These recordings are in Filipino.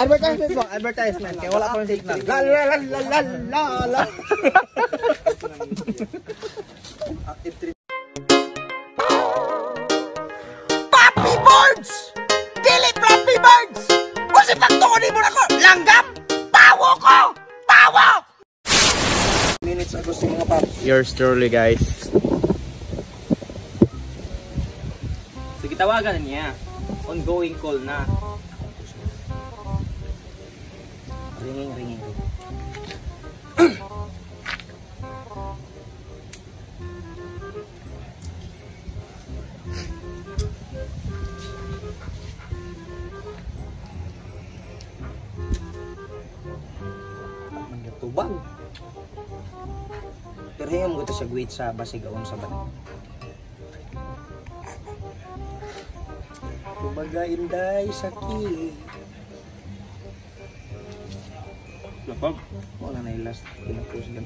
Advertisement po, advertisement. Kaya wala pang signal. La la la la la la la. Papi Birds! Dili Papi Birds! Kasi pagtuunin mo na ko, langgam! Pawo ko! Pawo! Minutes ago sa mga paps. Yours truly guys. Sige, tawagan niya. Ongoing call na. Ringing, ringing. Manggatubang. Pero yung mga siya guwit sa basigaon sa ban. Kumbaga inday sa kilig. Lapag. Wala na yung last pinapost gan.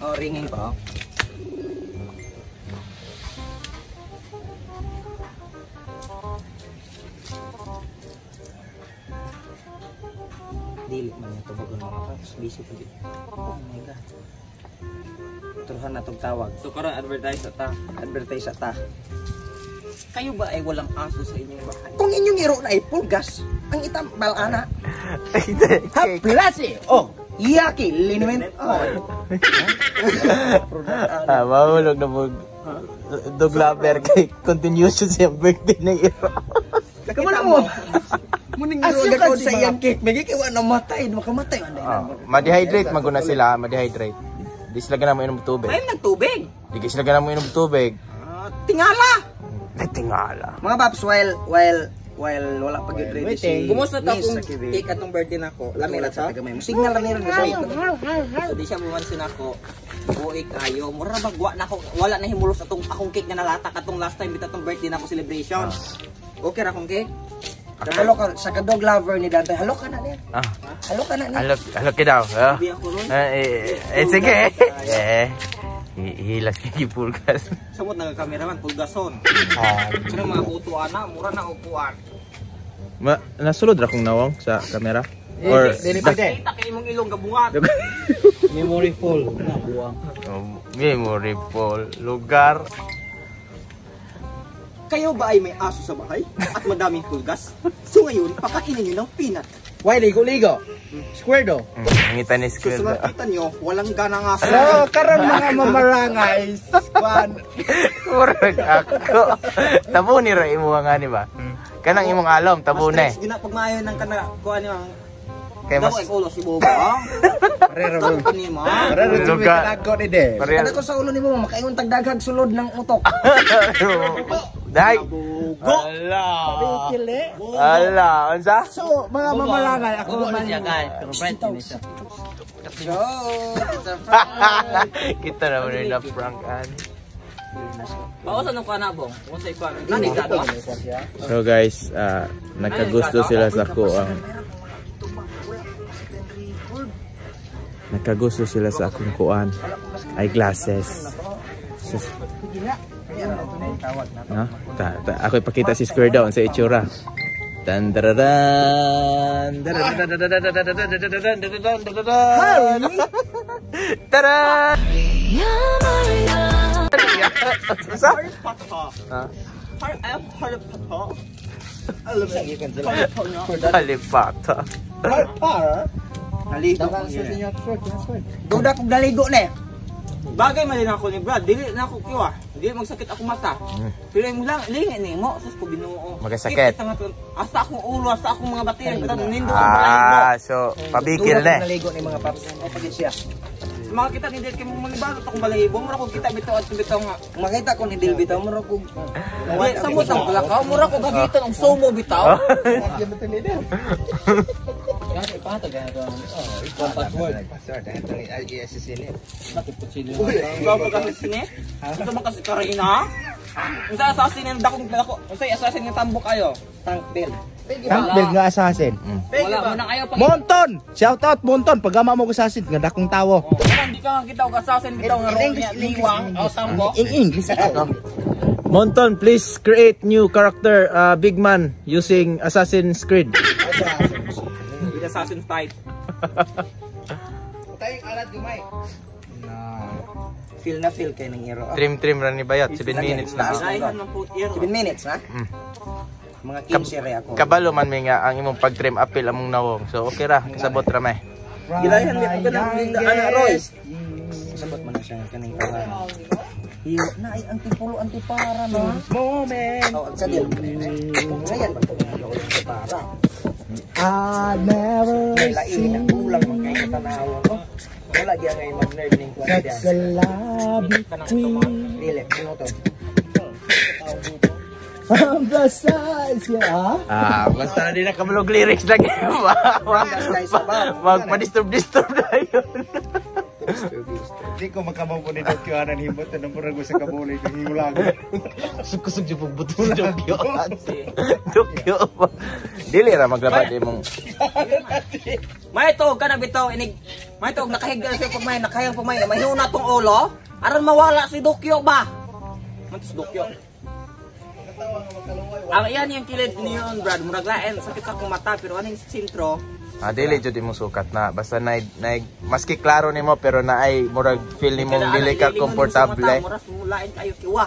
Oh, ringing pa. oh. Dili man yung tubag ng mga paps. Busy pa dito. Oh my god. Turuhan na tawag. So, karon advertise at ta. Advertise sa ta. Kayo ba ay walang aso sa inyong bahay? Kung inyong iro na ay pulgas, ang itam balana. Haplasi! Oh, yaki, liniment. Oh. Ah, mahulog na mo. Dog lover kay continuation sa iyang birthday na iro. Kamala mo. Muning Asyo ka sa iyang cake, may kikiwa na matay, makamatay. Ah, ma-dehydrate maguna sila, ma-dehydrate. Di sila ganang mo inom tubig. Ayun ng tubig. Di sila ganang mo inom tubig. Ah, tingala. Natingala. Mga paps, while, while, while wala pa good ready si Kumusta ta Miss kung atong birthday nako? Lami Lami na sa? Tagamay mo. Signal na nila. So, di siya bumansin ako. Buhay kayo. Mura bagwa na ako. Wala na himulos atong akong cake na nalatak atong last time bita atong birthday na ako celebration. Okay ra akong cake? Halo ka, sa kadog lover ni Dante, halo ka na niya. Ah, Halo ka na niya. alok, alok ka daw. ah. Eh, eh, eh, sige. Eh, hi- hilas kay Pulgas. Samot nga cameraman pulgason. Ah, Pero mga utuan na, mura na upuan. ma nasulod ra kong nawang sa camera. Or Dili pwede. Kita kay imong ilong gabungan. Memory full. Na buwang. Oh, memory Paul lugar. Kayo ba ay may aso sa bahay at madaming pulgas? So ngayon, pakainin niyo ng peanut. Why ligo-ligo? Square do. Mm, ngita ni So school. sa nakita niyo, walang ganang aso. So, karon mga mamarangay, kwan. Murag ako. Tabo ni ra imo nga ni ba? Kanang imong alom tabo Mas ni. gina pag maayo ng kana kuan niyo ang Kay daw mas ay ulo si Bobo. Parero ni ma. Parero Lugar. ni de. Kada ko sa ulo ni mo makaingon tag daghag sulod ng utok. Dai. Bugo. Ala. Kili. Ala, unsa? So, mga mamarangay, ako man. So, Kita naman rin na prankan. Pausa nung kana bong. Unsay kuan? Nani ka do? So guys, ah, nagkagusto sila sa ko ang Nagkagusto sila sa akong kuan. Eyeglasses. So, no? Ta, ta, ako ipakita si Square Down sa itsura. Tan dararan Taran! Sa? Pata. Ha? Har ay har pata. Kalipata. Naligo. Duda kong naligo na eh. Bagay man din ako ni Brad, dili na ako kiwa. Dili magsakit ako mata. Pero mo lang lingi ni mo sus ko Ginoo. Magasakit. Asa akong ulo, asa akong mga baterya, bitaw nindo ang. Ah, so pabikil na. naligo ni mga paps. O pagin siya. Sa mga kita ni Del kay mo manibalot akong balahibo, mura ko kita bitaw at bitaw nga. Makita ko ni Dilbita, mura ko. Di samot ang kalakaw, mura ko gagitan ang sumo bitaw. Ikaw ba kasi sini? Ikaw ba kasi Karina? Unsa assassin ng dakong dako? Unsa assassin ng tambok kayo? Tank bill. Campbell nga assassin. Wala mo na kayo pag Monton! Shout out Monton pagama mo ko assassin nga dakong tawo. Kung hindi ka nga kita og assassin bitaw nga ro niya liwang o tambok. In English ito. Monton, please create new character, uh, big man, using Assassin's Creed. Assassin type. Tayong alat gamay. Feel na feel kayo ng hero. Trim trim ran ni Bayat, 7 minutes na. Ng hero. 7 minutes na? Mga 15 re ako. Kabalo man may nga ang imong pag-trim apil among nawong. So okay ra, kasabot ra may. Niya ako ganang linda ana Royce. Sabot man na siya kaning kawan. Hiyo na ay antipulo antipara no. Moment. Oh, ang sadil. Ngayon ba ko antipara? I never na ko. Wala diya ngay mag-learning ko diyan. the love between Dili, ano to? sides, yeah. Ah, basta na din nakamulog lyrics lagi. Wag pa-disturb-disturb na yun. Hindi ko makamang ni Doc Yohanan himot na murag sa kabuli ng himulag. Kusog-kusog yung pagbuto ng Dokyo. Dokyo. Dili ra maglabad imong May to ka na bitaw inig. May to nakahiga sa pag may nakayang pag may mahina tong ulo. Aron mawala si Dokyo ba? Mantis Dokyo. Ang iyan yung kilid niyon, Brad. Murag lain sakit sa akong mata pero aning sintro. Ah, dili jud imong sukat na basta na, na maski klaro nimo pero na ay murag feel nimong dili ka komportable. Murag mulain kayo kiwa.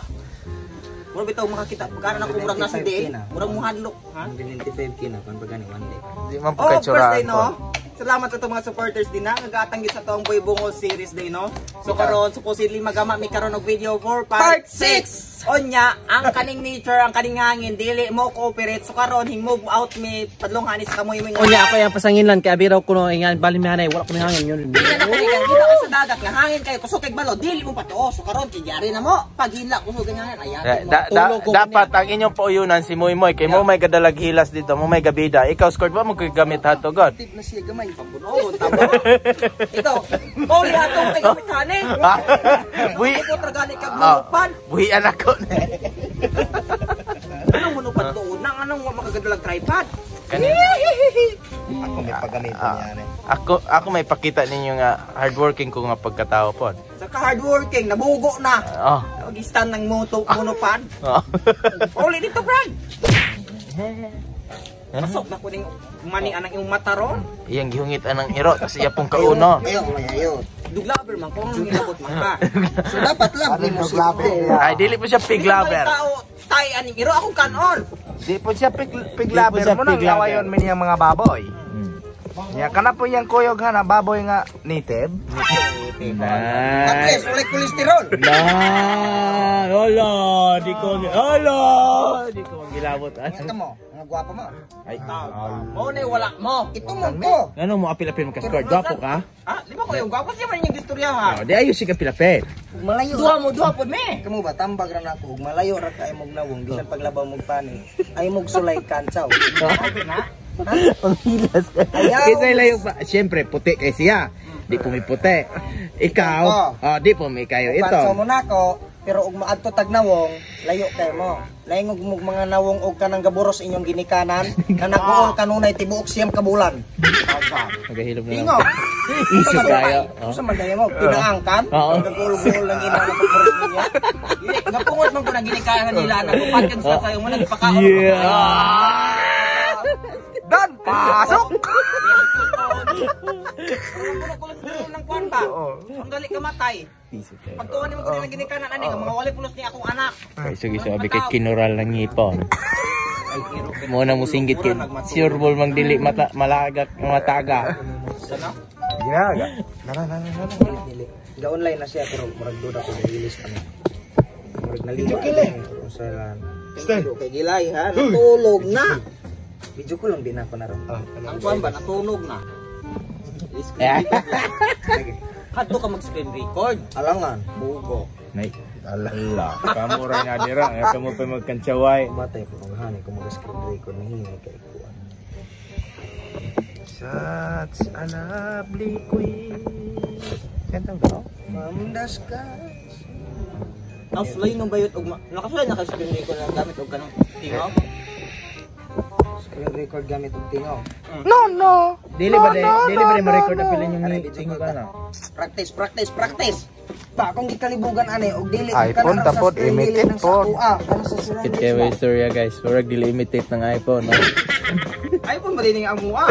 Murag bitaw makakita pagkana na murag na si Day. Murag muhadlok, ha? Ang 25 kina pan pagani one day. Di man po Oh, first day, tsurahan no? Salamat sa itong mga supporters din na. Nagatanggit sa itong Boy Bungol series day, no? So karon supposedly magama mi karon og video for part 6. Onya, ang kaning nature, ang kaning hangin, dili mo cooperate. So karon hing move out mi padlong hanis kamoy mo. Unya ako yung pasanginlan kaya biraw ko no ingan bali mi hanay wala ko ni hangin yun. Dili na kay kita ka sa dagat nga hangin kayo kusog kay balo, dili mo pa to. So karon kigyari na mo. Pag hila kusog nga hangin, ayan mo. da, da, dapat ang inyong pauyunan si Moy Moy kay mo may kadalag hilas dito, mo may gabida. Ikaw scored ba mo kay gamit hato god? Tip na siya gamay. Puno, tabo. Ito, oli atong kay gamit kanin. Buhi, Ito tragali kag Ah. manupan. buhi anak ko. Anong manupan doon? Nang anong makagadalag tripod? Ako may pagamitan Ah, yan eh. ako ako may pakita ninyo nga hardworking ko nga pagkatao pod. Saka hardworking, nabugo na. Oh. Nag-stand ng moto, monopan. oh. Oli dito, Brad. Pasok na ko ning mani anang yung mata ron. Iyang gihungit anang iro tas iya pong kauno. Ayaw, ayaw. Duglaber man ko ang nilabot man ka. So dapat lang ni mo. Ay dili po siya pig lover. Tao, tay aning iro akong kanon. Di po siya pig, pig Di po lover siya mo nang pig lover. awayon mi niyang mga baboy. Ya kana po yang kuyog ha na baboy nga native. At least, ulit kolesterol. Na, hola, di ko, hola, di ko magilabot. Ito mo, mga gwapo mo. Ay, Mo ni wala mo. Ito mo ko. ano mo apil-apil mo ka-score? Gwapo ka? Ah, di ba ko yung gwapo siya man yung istorya ha. Oh, di ayos si kapil-apil. Malayo. Duha mo, duha po me. Kamu ba tambag ra nako ug malayo ra kay mog nawong bisan paglabaw mog pani. Ay mog sulay kansaw. Ay na. Ang hilas. Ayaw. Kaysa ilayo pa. Siyempre, puti kay siya. Di po may puti. Ikaw, oh, di po may kayo ito. mo nako pero ug maadto tag nawong layo kay mo. Laing ug mog mga nawong og kanang gaburos inyong ginikanan nga nakuol kanunay tibuok siyam ka bulan. Magahilom na Ingo. lang. Easy tayo. Oh. Sa man mo pinaangkan. Nagulog-ulog lang ina na pagburos niya. Dili, Napungod man ko na ginikayan nila na kupatkan sa sayo mo nagpakaon. Yeah. Dan pasok. Kolesterol ng kwan ba? Ang gali ka matay. Pag tuwan ni mo ko nila ginikanan ani nga mga wali pulos ni akong anak. Ay, sige, sabi kay kinural ng ngipon. Mo na mo singgit kay sure ball mang dili mata malagak mataga. Ginaga. Dili. Ga-online na siya pero murag duda ko release pa niya. Murag naligo kile. Usalan. Kay gilay ha, natulog na. Video ko lang din ako na ron. Ang kwan ba natunog na. Hadto ka mag-screen record. Alangan, bugo. Nay, ala. Kamu ra nga dira, nga kamu pa magkantsaway. Matay ko kung hani ko mag-screen record ni hinay kay kuan. Such a lovely queen. Kantang daw? Mamdas ka. Ang sulay nung bayot og nakasulay na ka screen record na gamit og kanang tingaw. Record gamit og tingaw. Dili ba dai, dili ba dai ma-record na pila yung Ano, ni video tingo ko ka ta. na? Practice, practice, practice. pa kung gikalibugan ani og dili iPhone, dili imitate po. view kayo ba? istorya guys. Murag dili imitate ng iPhone. No? iPhone ba din ang mua?